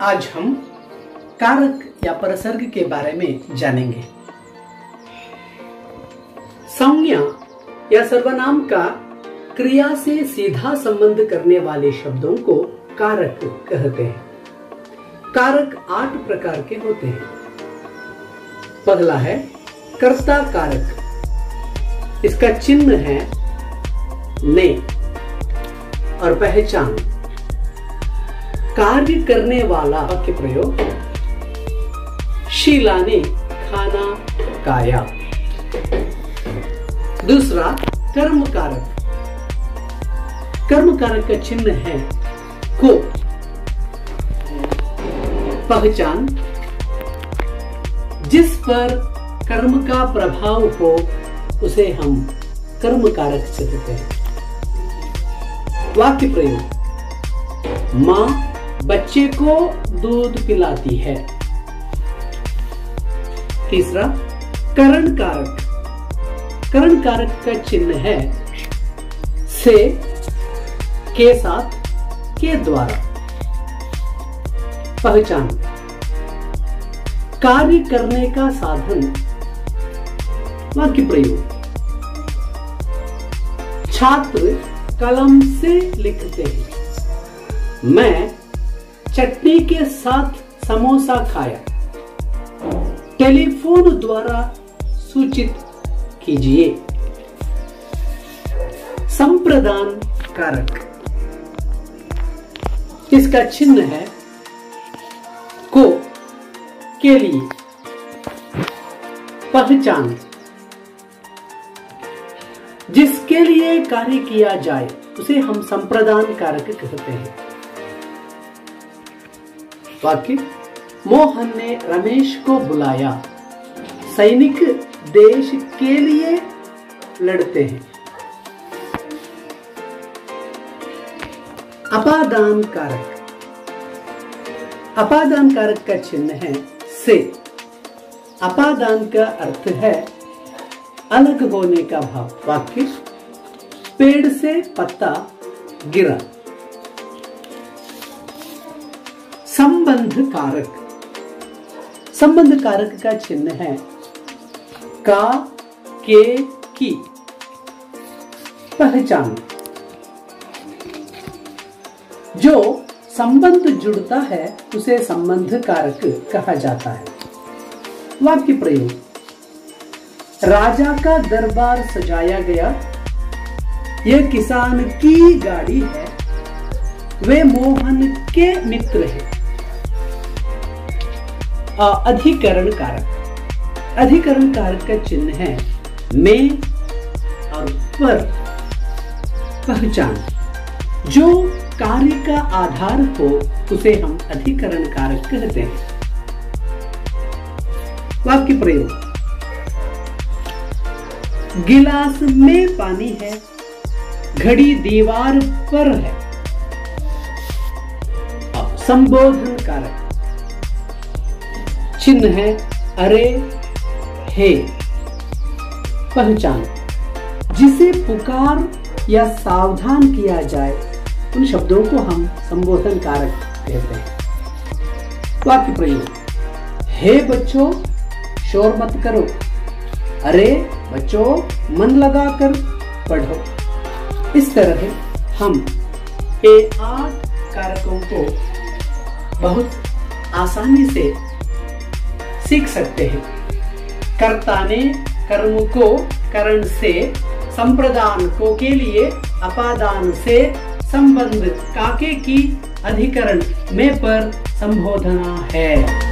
आज हम कारक या परसर्ग के बारे में जानेंगे। संज्ञा या सर्वनाम का क्रिया से सीधा संबंध करने वाले शब्दों को कारक कहते हैं। कारक आठ प्रकार के होते हैं। पहला है कर्ता कारक। इसका चिन्ह है ने और पहचान। कार्य करने वाला वाक्य प्रयोग। शीला ने खाना काया दूसरा कर्म कारक कर्म कारक का चिन्ह है को। पहचान। जिस पर कर्म का प्रभाव हो उसे हम कर्म कारक कहते हैं। वाक्य प्रयोग। माँ बच्चे को दूध पिलाती है। तीसरा करण कारक करण कारक का चिन्ह है से, के साथ, के द्वारा। पहचान। कार्य करने का साधन। वाक्य प्रयोग छात्र कलम से लिखते हैं। मैं चटनी के साथ समोसा खाया। टेलीफोन द्वारा सूचित कीजिए। संप्रदान कारक। इसका चिन्ह है को के लिए। पहचान। जिसके लिए कार्य किया जाए, उसे हम संप्रदान कारक कहते हैं। वाक्य, मोहन ने रमेश को बुलाया। सैनिक देश के लिए लड़ते हैं। अपादान कारक। अपादान कारक का चिन्ह है से। अपादान का अर्थ है अलग होने का भाव। वाक्य, पेड़ से पत्ता गिरा। संबंध कारक संबंध कारक का चिन्ह है का, के, की। पहचान। जो संबंध जुड़ता है, उसे संबंध कारक कहा जाता है। वाक्य प्रयोग। राजा का दरबार सजाया गया। यह किसान की गाड़ी है। वे मोहन के मित्र हैं। अधिकरण कारक। अधिकरण कारक का चिन्ह है में और पर। पहचान। जो कार्य का आधार हो, उसे हम अधिकरण कारक कहते हैं। वाक्य प्रयोग। गिलास में पानी है, घड़ी दीवार पर है। संबोधन कारक। चिन्ह है, अरे हे। पहचान। जिसे पुकार या सावधान किया जाए, उन शब्दों को हम संबोधन कारक कहते हैं। वाक्य प्रयोग। हे बच्चों, शोर मत करो। अरे बच्चों, मन लगाकर पढ़ो। इस तरह हम ए आठ कारकों को बहुत आसानी से सीख सकते हैं। कर्ता ने कर्म को करण से, संप्रदान को के लिए अपादान से संबंध काके की अधिकरण में पर संबोधना है।